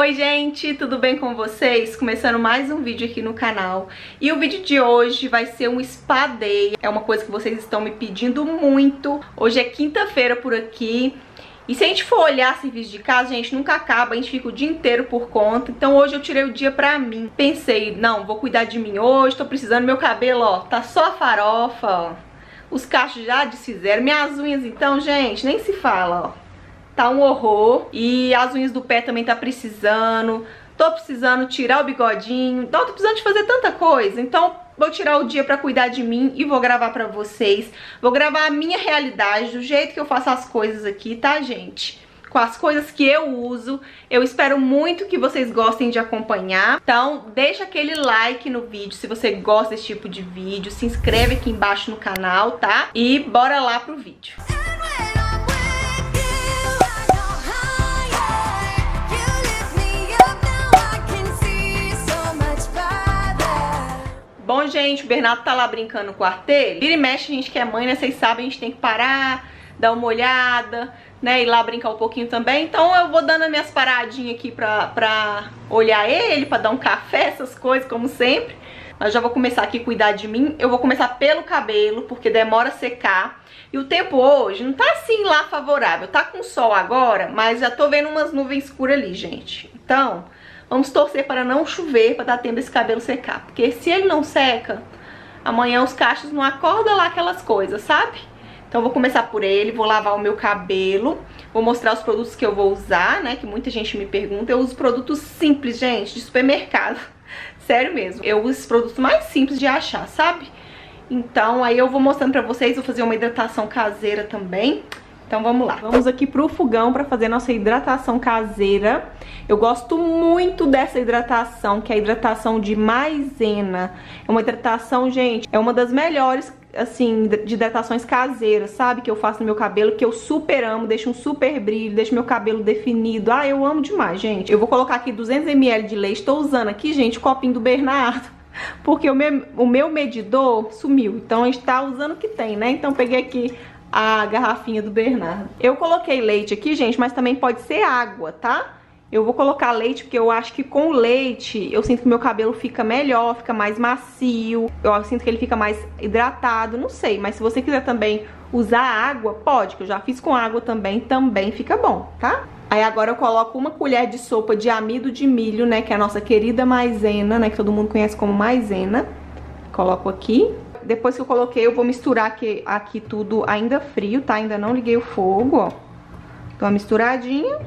Oi gente, tudo bem com vocês? Começando mais um vídeo aqui no canal E o vídeo de hoje vai ser um spa day É uma coisa que vocês estão me pedindo muito Hoje é quinta-feira por aqui e se a gente for olhar serviço de casa, gente, nunca acaba, a gente fica o dia inteiro por conta. Então hoje eu tirei o dia pra mim. Pensei, não, vou cuidar de mim hoje, tô precisando, meu cabelo, ó, tá só a farofa, ó. Os cachos já desfizeram. Minhas unhas, então, gente, nem se fala, ó tá um horror. E as unhas do pé também tá precisando. Tô precisando tirar o bigodinho. Então, tô precisando de fazer tanta coisa. Então, vou tirar o dia pra cuidar de mim e vou gravar pra vocês. Vou gravar a minha realidade, do jeito que eu faço as coisas aqui, tá, gente? com as coisas que eu uso. Eu espero muito que vocês gostem de acompanhar. Então, deixa aquele like no vídeo se você gosta desse tipo de vídeo. Se inscreve aqui embaixo no canal, tá? E bora lá pro vídeo. Gente, o Bernardo tá lá brincando no quarto dele. Vira e mexe, a gente que é mãe, né? Vocês sabem, a gente tem que parar, dar uma olhada, né? Ir lá brincar um pouquinho também. Então eu vou dando as minhas paradinhas aqui pra, pra olhar ele, pra dar um café, essas coisas, como sempre. Mas já vou começar aqui a cuidar de mim. Eu vou começar pelo cabelo, porque demora a secar. E o tempo hoje não tá assim lá favorável. Tá com sol agora, mas já tô vendo umas nuvens escuras ali, gente. Então, Vamos torcer para não chover, para dar tempo desse cabelo secar. Porque se ele não seca, amanhã os cachos não acordam lá aquelas coisas, sabe? Então vou começar por ele, vou lavar o meu cabelo, vou mostrar os produtos que eu vou usar, né? Que muita gente me pergunta. Eu uso produtos simples, gente, de supermercado. Sério mesmo. Eu uso os produtos mais simples de achar, sabe? Então aí eu vou mostrando pra vocês, vou fazer uma hidratação caseira também. Então vamos lá. Vamos aqui pro fogão pra fazer nossa hidratação caseira. Eu gosto muito dessa hidratação, que é a hidratação de maisena. É uma hidratação, gente, é uma das melhores assim, de hidratações caseiras, sabe? Que eu faço no meu cabelo, que eu super amo, deixa um super brilho, deixa meu cabelo definido. Ah, eu amo demais, gente. Eu vou colocar aqui 200ml de leite, tô usando aqui, gente, copinho do Bernardo. Porque o meu, o meu medidor sumiu, então a gente tá usando o que tem, né? Então peguei aqui a garrafinha do Bernardo. Eu coloquei leite aqui, gente, mas também pode ser água, tá? Eu vou colocar leite porque eu acho que com leite eu sinto que meu cabelo fica melhor, fica mais macio. Eu sinto que ele fica mais hidratado, não sei. Mas se você quiser também usar água, pode, que eu já fiz com água também, também fica bom, tá? Aí agora eu coloco uma colher de sopa de amido de milho, né, que é a nossa querida maisena, né, que todo mundo conhece como maisena. Coloco aqui depois que eu coloquei, eu vou misturar aqui, aqui tudo ainda frio, tá? Ainda não liguei o fogo, ó. Então, uma misturadinha.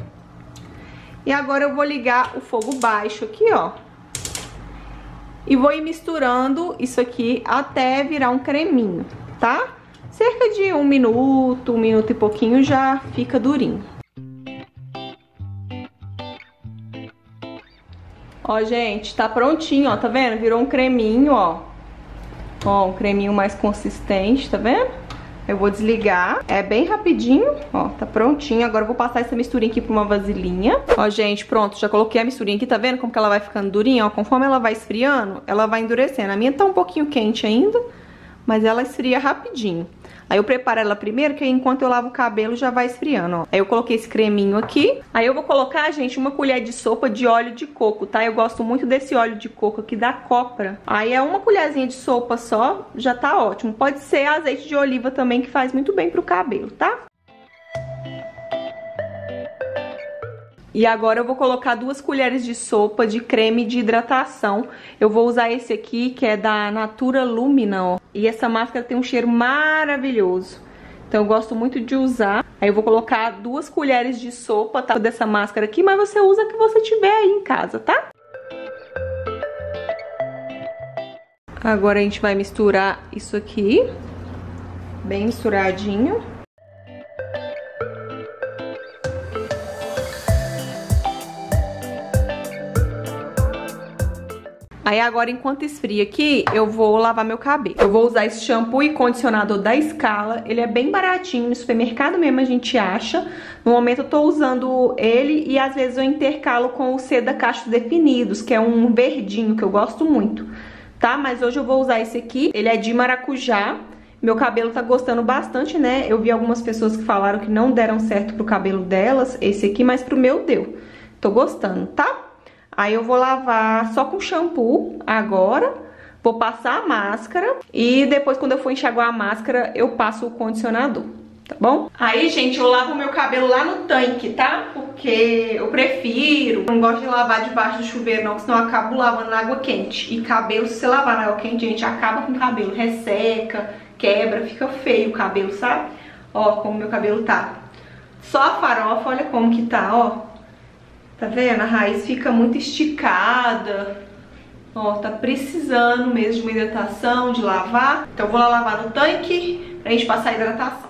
E agora eu vou ligar o fogo baixo aqui, ó. E vou ir misturando isso aqui até virar um creminho, tá? Cerca de um minuto, um minuto e pouquinho já fica durinho. Ó, gente, tá prontinho, ó, tá vendo? Virou um creminho, ó. Ó, um creminho mais consistente, tá vendo? Eu vou desligar, é bem rapidinho, ó, tá prontinho. Agora eu vou passar essa misturinha aqui pra uma vasilhinha. Ó, gente, pronto, já coloquei a misturinha aqui, tá vendo como que ela vai ficando durinha? Ó, conforme ela vai esfriando, ela vai endurecendo. A minha tá um pouquinho quente ainda, mas ela esfria rapidinho. Aí eu preparo ela primeiro, que enquanto eu lavo o cabelo já vai esfriando, ó. Aí eu coloquei esse creminho aqui. Aí eu vou colocar, gente, uma colher de sopa de óleo de coco, tá? Eu gosto muito desse óleo de coco aqui da Copra. Aí é uma colherzinha de sopa só, já tá ótimo. Pode ser azeite de oliva também, que faz muito bem pro cabelo, tá? E agora eu vou colocar duas colheres de sopa de creme de hidratação. Eu vou usar esse aqui, que é da Natura Lumina, ó. E essa máscara tem um cheiro maravilhoso. Então eu gosto muito de usar. Aí eu vou colocar duas colheres de sopa tá, dessa máscara aqui, mas você usa que você tiver aí em casa, tá? Agora a gente vai misturar isso aqui, bem misturadinho. Aí agora, enquanto esfria aqui, eu vou lavar meu cabelo. Eu vou usar esse shampoo e condicionador da Scala. Ele é bem baratinho, no supermercado mesmo a gente acha. No momento eu tô usando ele e às vezes eu intercalo com o Seda Cachos Definidos, que é um verdinho que eu gosto muito, tá? Mas hoje eu vou usar esse aqui. Ele é de maracujá. Meu cabelo tá gostando bastante, né? Eu vi algumas pessoas que falaram que não deram certo pro cabelo delas, esse aqui, mas pro meu deu. Tô gostando, tá? Aí eu vou lavar só com shampoo agora. Vou passar a máscara e depois quando eu for enxaguar a máscara, eu passo o condicionador tá bom? Aí, gente, eu lavo meu cabelo lá no tanque, tá? Porque eu prefiro, não gosto de lavar debaixo do chuveiro não, senão eu acabo lavando na água quente. E cabelo, se você lavar na água quente, gente, acaba com o cabelo, resseca, quebra, fica feio o cabelo, sabe? Ó, como meu cabelo tá. Só a farofa, olha como que tá, ó. Tá vendo? A raiz fica muito esticada. Ó, tá precisando mesmo de uma hidratação, de lavar. Então vou lá lavar no tanque pra gente passar a hidratação.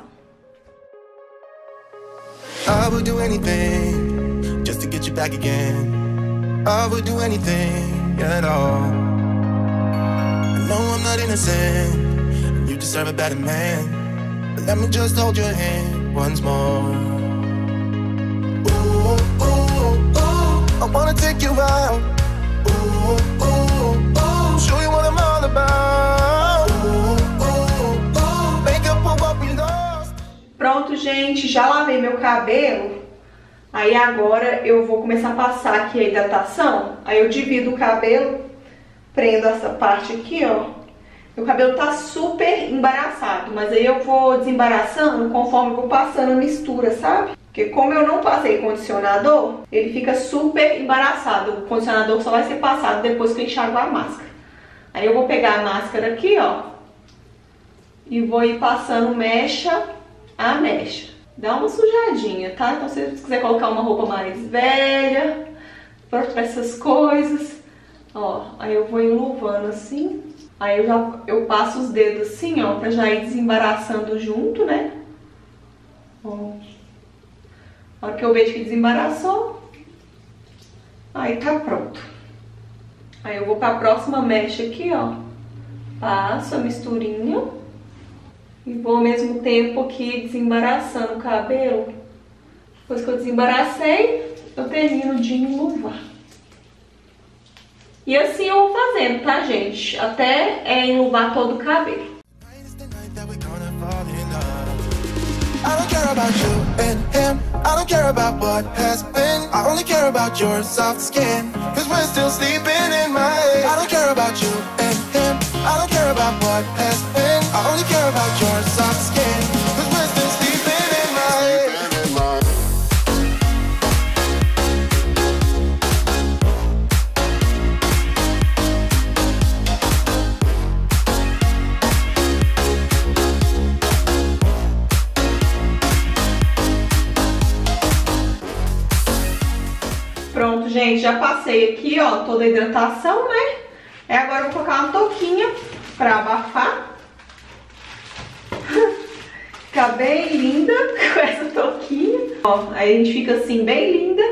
I would do anything just to get you back again. I would do anything at all. I'm not innocent, you deserve a better man. But let me just hold your hand once more. You out. Ooh, ooh, ooh, show you what I'm all about. Ooh, ooh, ooh, make up for what we lost. Pronto, gente, já lavei meu cabelo. Aí agora eu vou começar a passar aqui a hidratação. Aí eu divido o cabelo, prendo essa parte aqui, ó. Meu cabelo tá super embaraçado, mas aí eu vou desembaraçando conforme eu vou passando a mistura, sabe? Porque como eu não passei condicionador, ele fica super embaraçado. O condicionador só vai ser passado depois que eu enxago a máscara. Aí eu vou pegar a máscara aqui, ó, e vou ir passando mecha a mecha. Dá uma sujadinha, tá? Então se você quiser colocar uma roupa mais velha, para essas coisas, ó, aí eu vou enluvando assim. Aí eu já eu passo os dedos assim, ó, pra já ir desembaraçando junto, né? Ó. A hora que eu vejo que desembaraçou, aí tá pronto. Aí eu vou pra próxima mecha aqui, ó. Passo a misturinha. E vou ao mesmo tempo aqui desembaraçando o cabelo. Depois que eu desembaracei, eu termino de enluvar. E assim eu vou fazendo, tá, gente? Até é, enluvar todo o cabelo. And him. I don't care about what has been. I only care about your soft skin. Cause we're still sleeping in my head. I don't care about you and him. I don't care about what has been. I only care about your soft skin. Gente, já passei aqui, ó, toda a hidratação, né? É, agora eu vou colocar uma touquinha pra abafar. Ficar bem linda com essa touquinha. Ó, aí a gente fica assim, bem linda.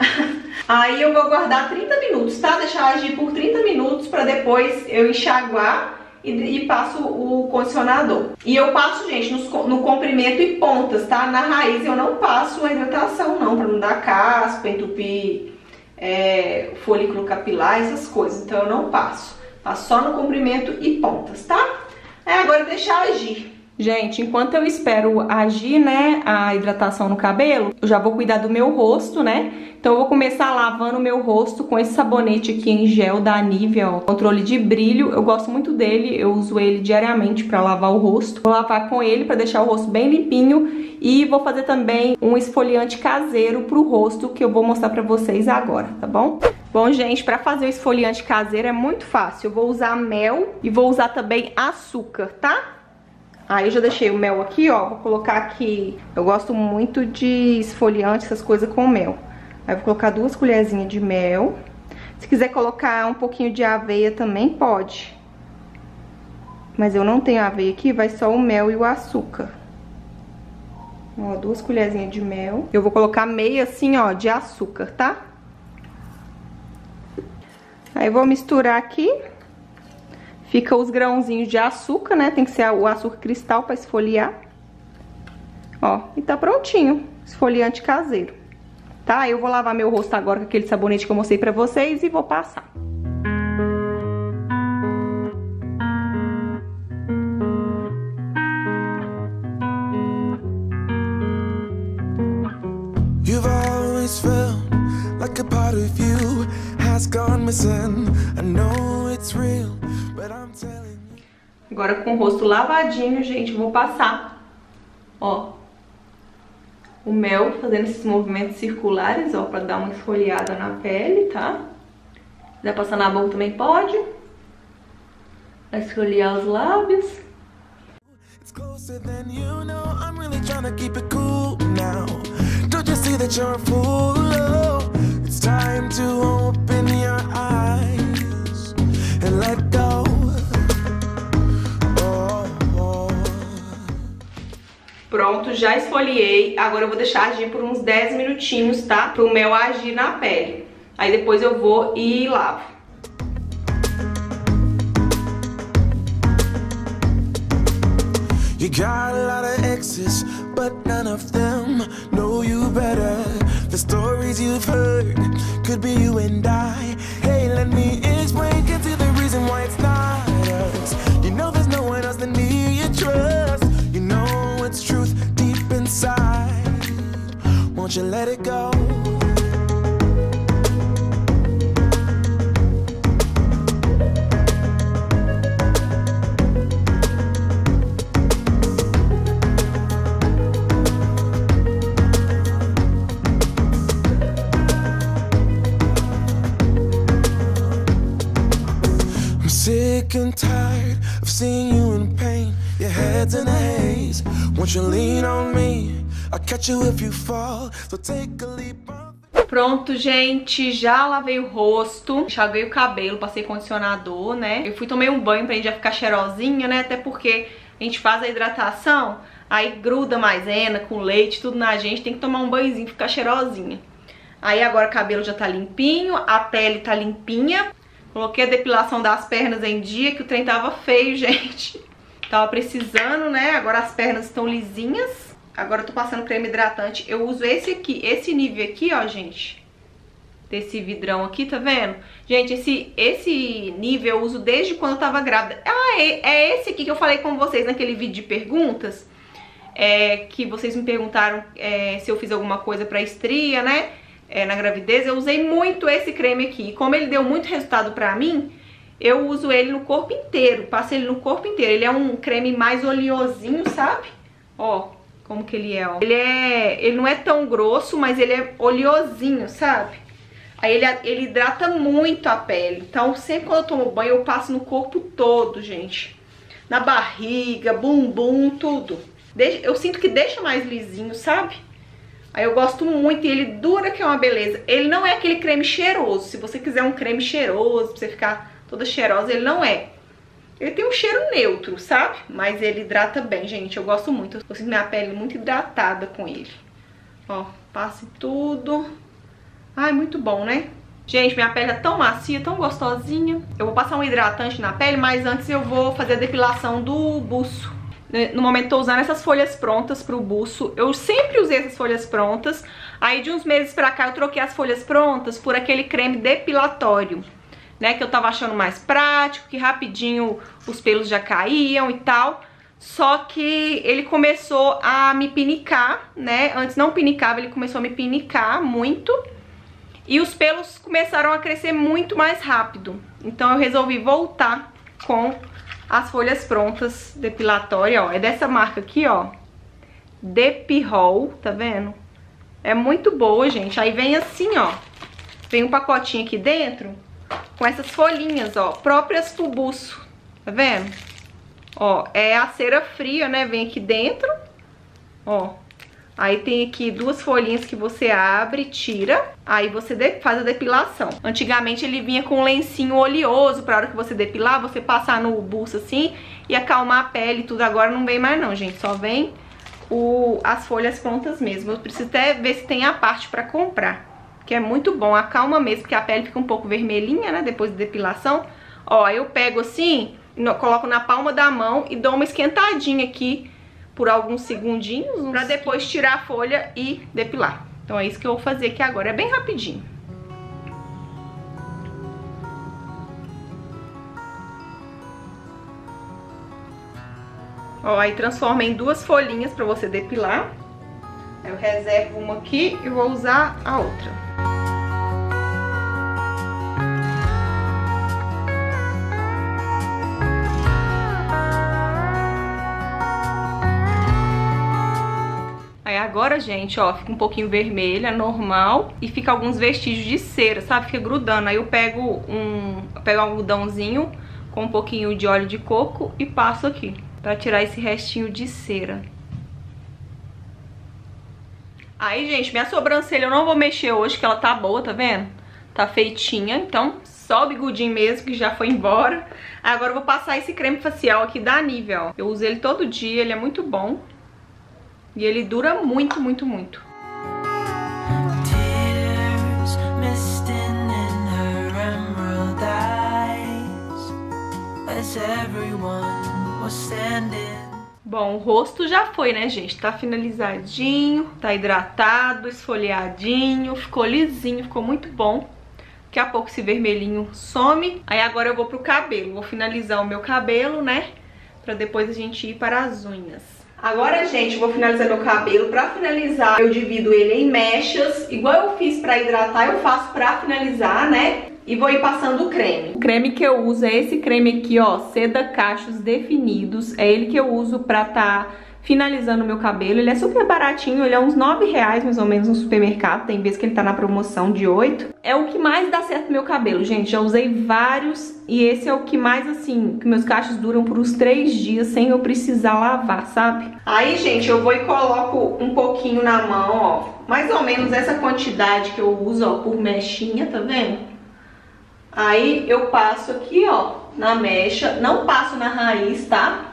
Aí eu vou guardar 30 minutos, tá? Deixar agir por 30 minutos pra depois eu enxaguar e, e passo o condicionador. E eu passo, gente, no, no comprimento e pontas, tá? Na raiz eu não passo a hidratação não, pra não dar caspa, entupir é, folículo capilar, essas coisas. Então eu não passo. Passo só no comprimento e pontas, tá? É agora deixar agir. Gente, enquanto eu espero agir, né, a hidratação no cabelo, eu já vou cuidar do meu rosto, né? Então eu vou começar lavando o meu rosto com esse sabonete aqui em gel da Nivea, ó, controle de brilho. Eu gosto muito dele, eu uso ele diariamente pra lavar o rosto. Vou lavar com ele pra deixar o rosto bem limpinho e vou fazer também um esfoliante caseiro pro rosto que eu vou mostrar pra vocês agora, tá bom? Bom, gente, pra fazer o esfoliante caseiro é muito fácil. Eu vou usar mel e vou usar também açúcar, tá? Aí eu já deixei o mel aqui, ó, vou colocar aqui, eu gosto muito de esfoliante, essas coisas com mel. Aí vou colocar duas colherzinhas de mel. Se quiser colocar um pouquinho de aveia também pode. Mas eu não tenho aveia aqui, vai só o mel e o açúcar. Ó, duas colherzinhas de mel. Eu vou colocar meia assim, ó, de açúcar, tá? Aí vou misturar aqui. Fica os grãozinhos de açúcar, né? Tem que ser o açúcar cristal pra esfoliar. Ó, e tá prontinho. Esfoliante caseiro. Tá? Eu vou lavar meu rosto agora com aquele sabonete que eu mostrei pra vocês e vou passar. You've always felt like a part of you has gone missing. I know it's real, Agora com o rosto lavadinho, gente, vou passar, ó, o mel fazendo esses movimentos circulares, ó, pra dar uma esfoliada na pele, tá? Se quiser passar na boca também pode. Vai esfoliar os lábios. Oh, it's time to open your eyes Pronto, já esfoliei. Agora eu vou deixar agir por uns 10 minutinhos, tá? Pro mel agir na pele. Aí depois eu vou e lavo. You got a lot of exes, but none of them know you better. The stories you've heard could be you and I. Hey, let me explain, to the reason why it's not Won't you let it go? I'm sick and tired of seeing you in pain. Your head's in a haze. Won't you lean on me? Pronto, gente, já lavei o rosto, enxaguei o cabelo, passei condicionador, né? Eu fui tomei um banho pra gente já ficar cheirosinha, né? Até porque a gente faz a hidratação, aí gruda maisena com leite, tudo na gente, tem que tomar um banhozinho, ficar cheirosinha. Aí agora o cabelo já tá limpinho, a pele tá limpinha. Coloquei a depilação das pernas em dia, que o trem tava feio, gente. Tava precisando, né? Agora as pernas estão lisinhas. Agora eu tô passando creme hidratante. Eu uso esse aqui, esse nível aqui, ó, gente. Desse vidrão aqui, tá vendo? Gente, esse, esse nível eu uso desde quando eu tava grávida. Ah, é, é esse aqui que eu falei com vocês naquele vídeo de perguntas. É, que vocês me perguntaram é, se eu fiz alguma coisa pra estria, né? é, na gravidez, eu usei muito esse creme aqui. E como ele deu muito resultado pra mim, eu uso ele no corpo inteiro. Passo ele no corpo inteiro. Ele é um creme mais oleosinho, sabe? Ó, como que ele é, ó. Ele, é, ele não é tão grosso, mas ele é oleosinho, sabe? Aí ele, ele hidrata muito a pele. Então, sempre quando eu tomo banho, eu passo no corpo todo, gente. Na barriga, bumbum, tudo. Eu sinto que deixa mais lisinho, sabe? Aí eu gosto muito e ele dura que é uma beleza. Ele não é aquele creme cheiroso. Se você quiser um creme cheiroso, pra você ficar toda cheirosa, ele não é. Ele tem um cheiro neutro, sabe? Mas ele hidrata bem, gente. Eu gosto muito. Eu sinto minha pele muito hidratada com ele. Ó, passe tudo. Ai, muito bom, né? Gente, minha pele é tão macia, tão gostosinha. Eu vou passar um hidratante na pele, mas antes eu vou fazer a depilação do buço. Né, no momento tô usando essas folhas prontas pro buço. Eu sempre usei essas folhas prontas. Aí de uns meses pra cá eu troquei as folhas prontas por aquele creme depilatório. Né, que eu tava achando mais prático, que rapidinho os pelos já caíam e tal. Só que ele começou a me pinicar, né? Antes não pinicava, ele começou a me pinicar muito. E os pelos começaram a crescer muito mais rápido. Então eu resolvi voltar com as folhas prontas depilatórias, ó. É dessa marca aqui, ó. Depirol, tá vendo? É muito boa, gente. Aí vem assim, ó. Vem um pacotinho aqui dentro com essas folhinhas, ó, próprias pro buço. Tá vendo? Ó, é a cera fria, né? Vem aqui dentro. Ó, Aí tem aqui duas folhinhas que você abre, tira, aí você faz a depilação. Antigamente ele vinha com um lencinho oleoso pra hora que você depilar, você passar no buço assim e acalmar a pele e tudo. Agora não vem mais não, gente, só vem o, as folhas prontas mesmo. Eu preciso até ver se tem a parte pra comprar, que é muito bom, acalma mesmo, porque a pele fica um pouco vermelhinha, né, depois da depilação. Ó, eu pego assim, coloco na palma da mão e dou uma esquentadinha aqui por alguns segundinhos pra depois tirar a folha e depilar. Então é isso que eu vou fazer aqui agora, é bem rapidinho. Ó, aí transforma em duas folhinhas pra você depilar. Eu reservo uma aqui e vou usar a outra. Agora, gente, ó, fica um pouquinho vermelha, normal. E fica alguns vestígios de cera, sabe? Fica grudando. Aí eu pego um, eu pego um algodãozinho com um pouquinho de óleo de coco e passo aqui. Pra tirar esse restinho de cera. Aí, gente, minha sobrancelha eu não vou mexer hoje, que ela tá boa, tá vendo? Tá feitinha, então só o bigodinho mesmo, que já foi embora. Agora eu vou passar esse creme facial aqui da Nivea, ó. Eu uso ele todo dia, ele é muito bom. E ele dura muito, muito, muito. Bom, o rosto já foi, né, gente? Tá finalizadinho, tá hidratado, esfoliadinho, ficou lisinho, ficou muito bom. Daqui a pouco esse vermelhinho some. Aí agora eu vou pro cabelo. Vou finalizar o meu cabelo, né? Pra depois a gente ir para as unhas. Agora, gente, vou finalizar meu cabelo. Pra finalizar, eu divido ele em mechas. Igual eu fiz pra hidratar, eu faço pra finalizar, né? E vou ir passando o creme. O creme que eu uso é esse creme aqui, ó, Seda Cachos Definidos. É ele que eu uso pra tá finalizando o meu cabelo. Ele é super baratinho, ele é uns 9 reais mais ou menos no supermercado. Tem vezes que ele tá na promoção de 8. É o que mais dá certo no meu cabelo, gente. Já usei vários e esse é o que mais, assim, que meus cachos duram por uns 3 dias sem eu precisar lavar, sabe? Aí, gente, eu vou e coloco um pouquinho na mão, ó. Mais ou menos essa quantidade que eu uso, ó, por mechinha, tá vendo? Aí eu passo aqui, ó, na mecha. Não passo na raiz, tá?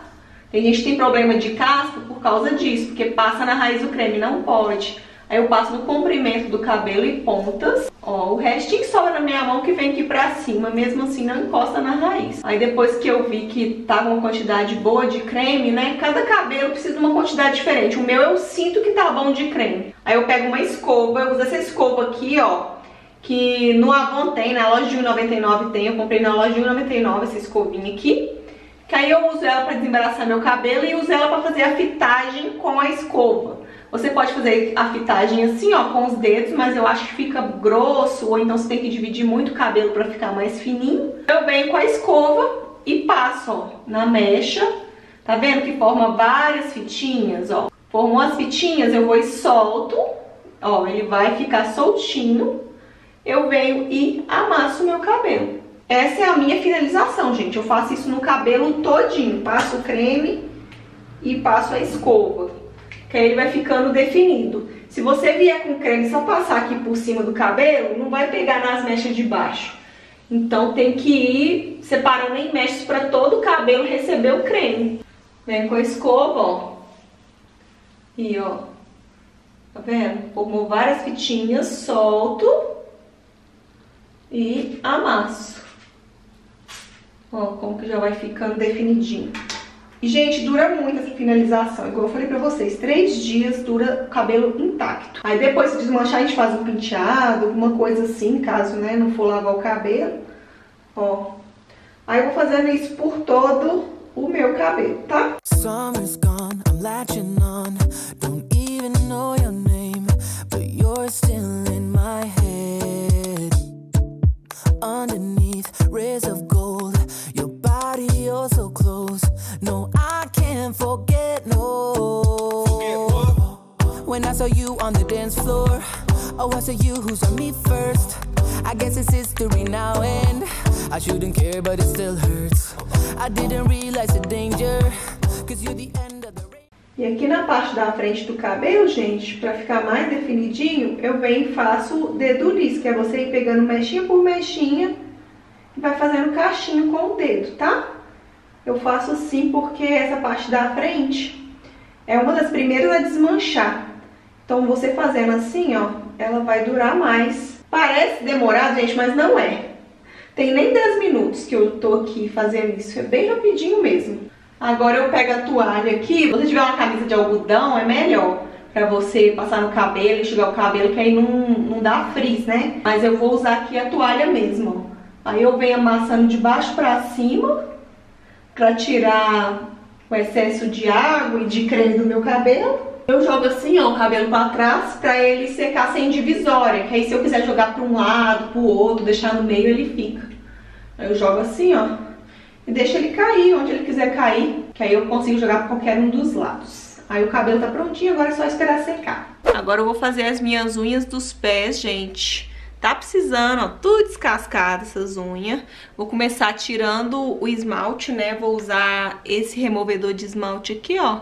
Tem gente que tem problema de caspa por causa disso, porque passa na raiz do creme, não pode. Aí eu passo no comprimento do cabelo e pontas. Ó, o restinho que sobra na minha mão que vem aqui pra cima, mesmo assim não encosta na raiz. Aí depois que eu vi que tava uma quantidade boa de creme, né? Cada cabelo precisa de uma quantidade diferente. O meu eu sinto que tá bom de creme. Aí eu pego uma escova, eu uso essa escova aqui, ó. Que no Avon tem, na loja de 1,99 tem. Eu comprei na loja de 1,99 essa escovinha aqui. Que aí eu uso ela para desembaraçar meu cabelo e uso ela para fazer a fitagem com a escova. Você pode fazer a fitagem assim, ó, com os dedos, mas eu acho que fica grosso, ou então você tem que dividir muito o cabelo para ficar mais fininho. Eu venho com a escova e passo, ó, na mecha. Tá vendo que forma várias fitinhas, ó? Formou as fitinhas, eu vou e solto. Ó, ele vai ficar soltinho. Eu venho e amasso meu cabelo. Essa é a minha finalização, gente. Eu faço isso no cabelo todinho. Passo o creme e passo a escova. Que aí ele vai ficando definido. Se você vier com creme só passar aqui por cima do cabelo, não vai pegar nas mechas de baixo. Então tem que ir separando em mechas para todo o cabelo receber o creme. Vem com a escova, ó. E ó. Tá vendo? Formou várias fitinhas, solto e amasso. Ó, como que já vai ficando definidinho. E, gente, dura muito essa finalização. Igual eu falei pra vocês, três dias dura o cabelo intacto. Aí depois, se desmanchar, a gente faz um penteado, alguma coisa assim, caso, né, não for lavar o cabelo. Ó. Aí eu vou fazendo isso por todo o meu cabelo, tá? Summer's gone, I'm latching on. Don't even know your name, but you're still in my head. Underneath rays of gold body, oh so close. No, I can't forget, no. Forget when I saw you on the dance floor, oh, I saw you who saw me first. I guess it's history now, and I shouldn't care, but it still hurts. I didn't realize the danger, cause you're the end of the E aqui na parte da frente do cabelo, gente, pra ficar mais definidinho, eu venho e faço o dedo liso, que é você ir pegando mechinha por mechinha vai fazendo caixinho com o dedo, tá? Eu faço assim porque essa parte da frente é uma das primeiras a desmanchar. Então você fazendo assim, ó, ela vai durar mais. Parece demorado, gente, mas não é. Tem nem 10 minutos que eu tô aqui fazendo isso, é bem rapidinho mesmo. Agora eu pego a toalha aqui, se você tiver uma camisa de algodão, é melhor pra você passar no cabelo, enxugar o cabelo, que aí não, não dá frizz, né? Mas eu vou usar aqui a toalha mesmo, ó. Aí eu venho amassando de baixo pra cima pra tirar o excesso de água e de creme do meu cabelo. Eu jogo assim, ó, o cabelo pra trás pra ele secar sem divisória. Que aí se eu quiser jogar pra um lado, pro outro, deixar no meio, ele fica. Aí eu jogo assim, ó. E deixo ele cair onde ele quiser cair. Que aí eu consigo jogar pra qualquer um dos lados. Aí o cabelo tá prontinho, agora é só esperar secar. Agora eu vou fazer as minhas unhas dos pés, gente. Tá precisando, ó, tudo descascado essas unhas. Vou começar tirando o esmalte, né? Vou usar esse removedor de esmalte aqui, ó.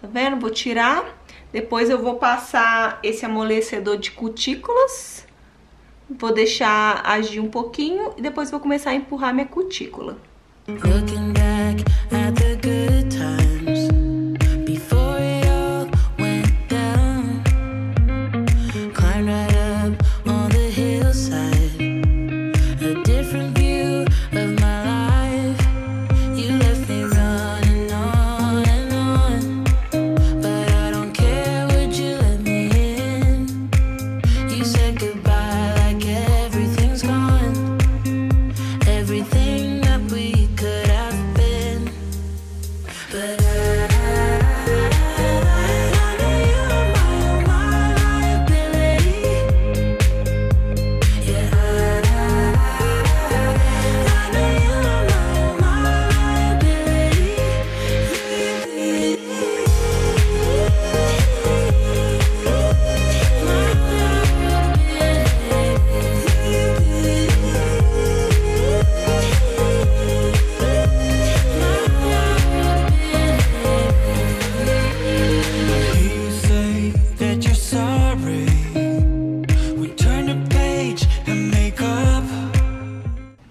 Tá vendo? Vou tirar. Depois eu vou passar esse amolecedor de cutículas. Vou deixar agir um pouquinho e depois vou começar a empurrar minha cutícula. Looking back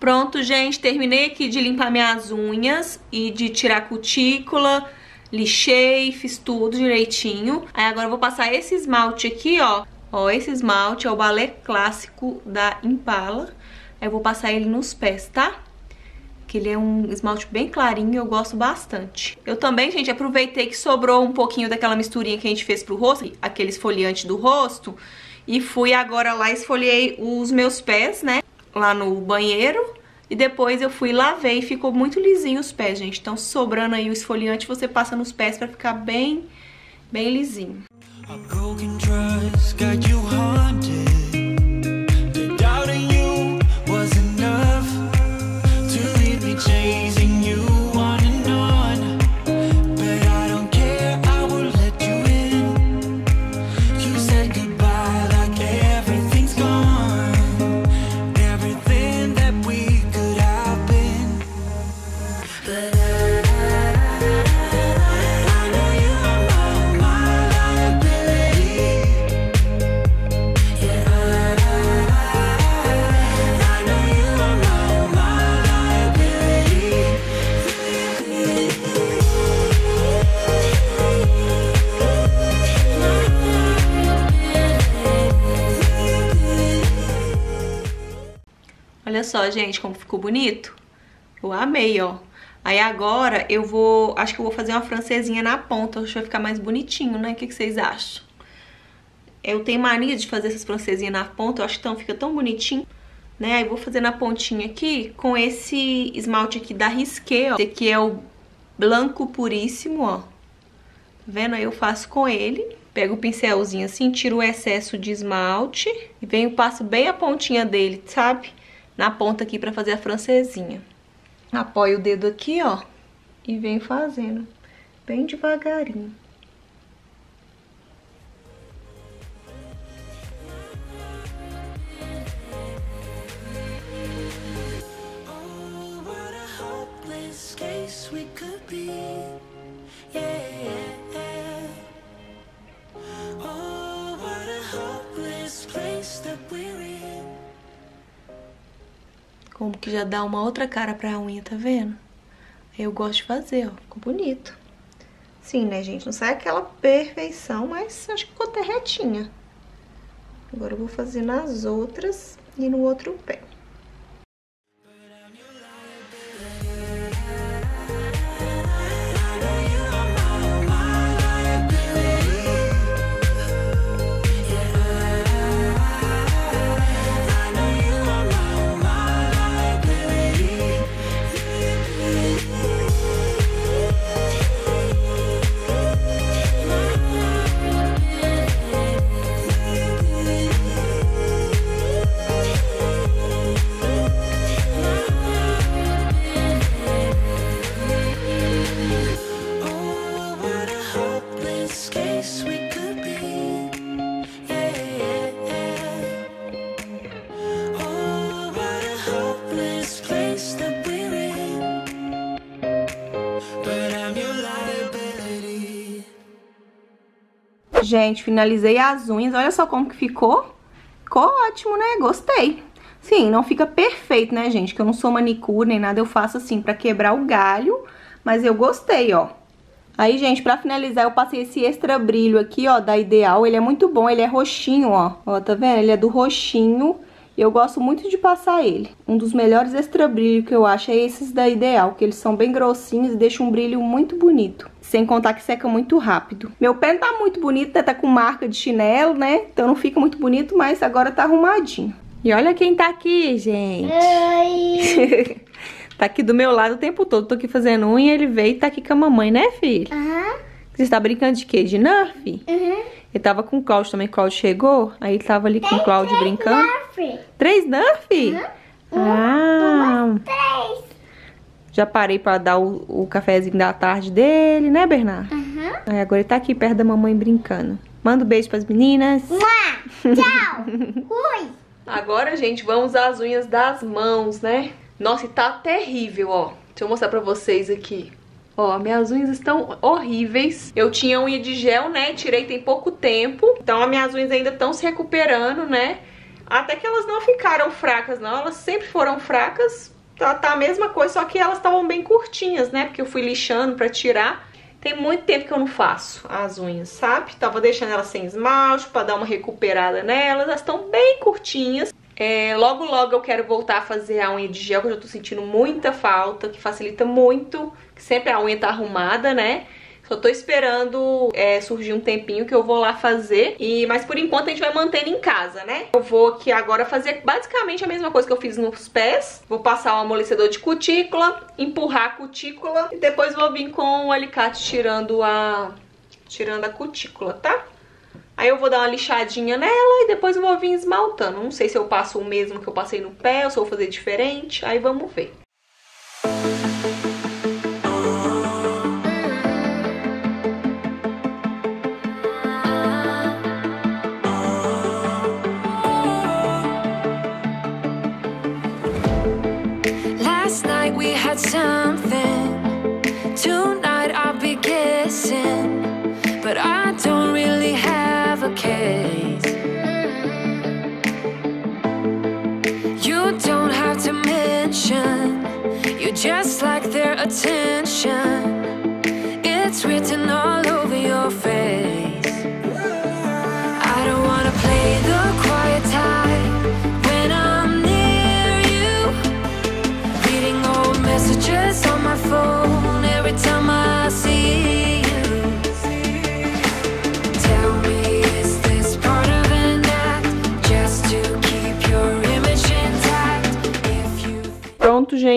Pronto, gente, terminei aqui de limpar minhas unhas e de tirar cutícula, lixei, fiz tudo direitinho. Aí agora eu vou passar esse esmalte aqui, ó. Ó, esse esmalte é o balé clássico da Impala. Aí eu vou passar ele nos pés, tá? Que ele é um esmalte bem clarinho, eu gosto bastante. Eu também, gente, aproveitei que sobrou um pouquinho daquela misturinha que a gente fez pro rosto, aquele esfoliante do rosto, e fui agora lá esfoliei os meus pés, né? Lá no banheiro e depois eu fui lavei ficou muito lisinho os pés, gente. Então, sobrando aí o esfoliante, você passa nos pés pra ficar bem, bem lisinho. A só, gente, como ficou bonito. Eu amei, ó. Aí agora eu vou... Acho que eu vou fazer uma francesinha na ponta. Acho que vai ficar mais bonitinho, né? O que, que vocês acham? Eu tenho mania de fazer essas francesinhas na ponta. Eu acho que então fica tão bonitinho. Né? Aí vou fazer na pontinha aqui com esse esmalte aqui da Risqué, ó. Esse aqui é o Blanco Puríssimo, ó. Tá vendo? Aí eu faço com ele. Pego o pincelzinho assim, tiro o excesso de esmalte e venho, passo bem a pontinha dele, sabe? Na ponta aqui pra fazer a francesinha. Apoio o dedo aqui, ó, e venho fazendo bem devagarinho. Como que já dá uma outra cara pra unha, tá vendo? Eu gosto de fazer, ó. Ficou bonito. Sim, né, gente? Não sai aquela perfeição, mas acho que ficou até retinha. Agora eu vou fazer nas outras e no outro pé. Gente, finalizei as unhas. Olha só como que ficou. Ficou ótimo, né? Gostei. Sim, não fica perfeito, né, gente? Que eu não sou manicure nem nada. Eu faço assim pra quebrar o galho. Mas eu gostei, ó. Aí, gente, pra finalizar, eu passei esse extra brilho aqui, ó, da Ideal. Ele é muito bom, ele é roxinho, ó. Ó, tá vendo? Ele é do roxinho. Eu gosto muito de passar ele. Um dos melhores extra brilho que eu acho é esses da Ideal, que eles são bem grossinhos e deixam um brilho muito bonito. Sem contar que seca muito rápido. Meu pé não tá muito bonito, né? Tá com marca de chinelo, né? Então não fica muito bonito, mas agora tá arrumadinho. E olha quem tá aqui, gente. Oi. tá aqui do meu lado o tempo todo. Tô aqui fazendo unha, ele veio e tá aqui com a mamãe, né, filho? Aham. Uhum. Você está brincando de quê? De Nerf? Uhum. Ele tava com o Cláudio também. O Cláudio chegou, aí ele tava ali com o Cláudio brincando. Nerf. Três Nerf? Uhum. Ah. Um, três. Já parei pra dar o, o cafezinho da tarde dele, né, Bernardo? Uhum. Aí agora ele tá aqui perto da mamãe brincando. Manda um beijo pras meninas. Tchau. Fui. Agora, gente, vamos às unhas das mãos, né? Nossa, e tá terrível, ó. Deixa eu mostrar pra vocês aqui. Ó, minhas unhas estão horríveis. Eu tinha unha de gel, né? Tirei tem pouco tempo. Então as minhas unhas ainda estão se recuperando, né? Até que elas não ficaram fracas, não. Elas sempre foram fracas. Tá, tá a mesma coisa, só que elas estavam bem curtinhas, né? Porque eu fui lixando pra tirar. Tem muito tempo que eu não faço as unhas, sabe? Tava deixando elas sem esmalte pra dar uma recuperada nelas. Elas estão bem curtinhas. É, logo, logo eu quero voltar a fazer a unha de gel, que eu já tô sentindo muita falta, que facilita muito, que sempre a unha tá arrumada, né? Só tô esperando é, surgir um tempinho que eu vou lá fazer. E, mas por enquanto a gente vai mantendo em casa, né? Eu vou aqui agora fazer basicamente a mesma coisa que eu fiz nos pés. Vou passar o amolecedor de cutícula, empurrar a cutícula e depois vou vir com o alicate tirando a, tirando a cutícula, tá? Aí eu vou dar uma lixadinha nela e depois eu vou vir esmaltando. Não sei se eu passo o mesmo que eu passei no pé ou se eu vou fazer diferente. Aí vamos ver. Last night we had something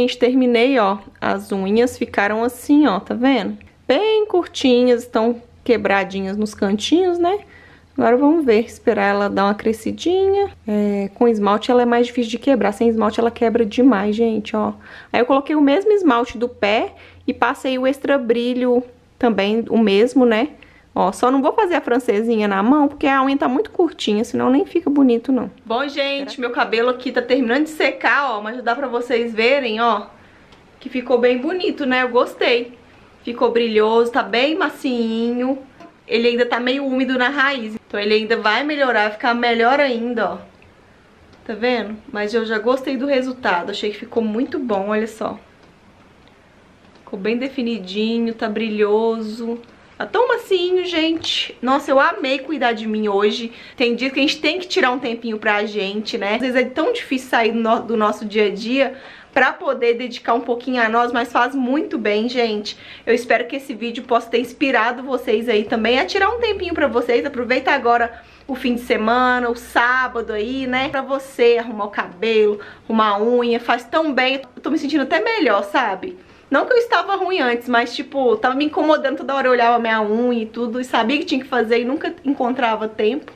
gente, terminei, ó. As unhas ficaram assim, ó, tá vendo? Bem curtinhas, estão quebradinhas nos cantinhos, né? Agora vamos ver, esperar ela dar uma crescidinha. É, com esmalte ela é mais difícil de quebrar, sem esmalte ela quebra demais, gente, ó. Aí eu coloquei o mesmo esmalte do pé e passei o extra brilho também, o mesmo, né? Ó, só não vou fazer a francesinha na mão, porque a unha tá muito curtinha, senão nem fica bonito, não. Bom, gente, meu cabelo aqui tá terminando de secar, ó, mas dá pra vocês verem, ó, que ficou bem bonito, né? Eu gostei. Ficou brilhoso, tá bem macinho. Ele ainda tá meio úmido na raiz, então ele ainda vai melhorar, vai ficar melhor ainda, ó. Tá vendo? Mas eu já gostei do resultado, achei que ficou muito bom, olha só. Ficou bem definidinho, tá brilhoso. Tá tão macinho, gente. Nossa, eu amei cuidar de mim hoje. Tem dias que a gente tem que tirar um tempinho pra gente, né? Às vezes é tão difícil sair do nosso dia a dia pra poder dedicar um pouquinho a nós, mas faz muito bem, gente. Eu espero que esse vídeo possa ter inspirado vocês aí também a tirar um tempinho pra vocês. Aproveita agora o fim de semana, o sábado aí, né? Pra você arrumar o cabelo, arrumar a unha, faz tão bem. Eu tô me sentindo até melhor, sabe? Não que eu estava ruim antes, mas tipo, tava me incomodando toda hora, eu olhava minha unha e tudo, e sabia que tinha que fazer e nunca encontrava tempo.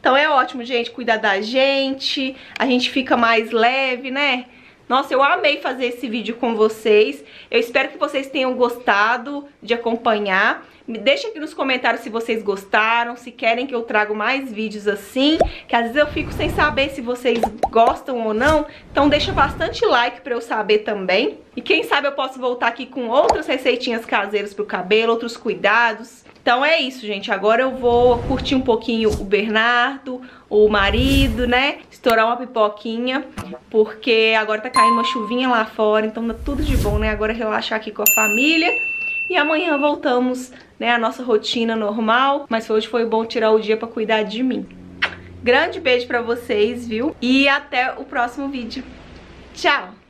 Então é ótimo, gente, cuidar da gente, a gente fica mais leve, né? Nossa, eu amei fazer esse vídeo com vocês. Eu espero que vocês tenham gostado de acompanhar. Me deixa aqui nos comentários se vocês gostaram, se querem que eu traga mais vídeos assim, que às vezes eu fico sem saber se vocês gostam ou não. Então deixa bastante like pra eu saber também. E quem sabe eu posso voltar aqui com outras receitinhas caseiras pro cabelo, outros cuidados. Então é isso, gente. Agora eu vou curtir um pouquinho o Bernardo, o marido, né? Estourar uma pipoquinha, porque agora tá caindo uma chuvinha lá fora, então tá tudo de bom, né? Agora relaxar aqui com a família. E amanhã voltamos, né, a nossa rotina normal. Mas hoje foi bom tirar o dia pra cuidar de mim. Grande beijo pra vocês, viu? E até o próximo vídeo. Tchau!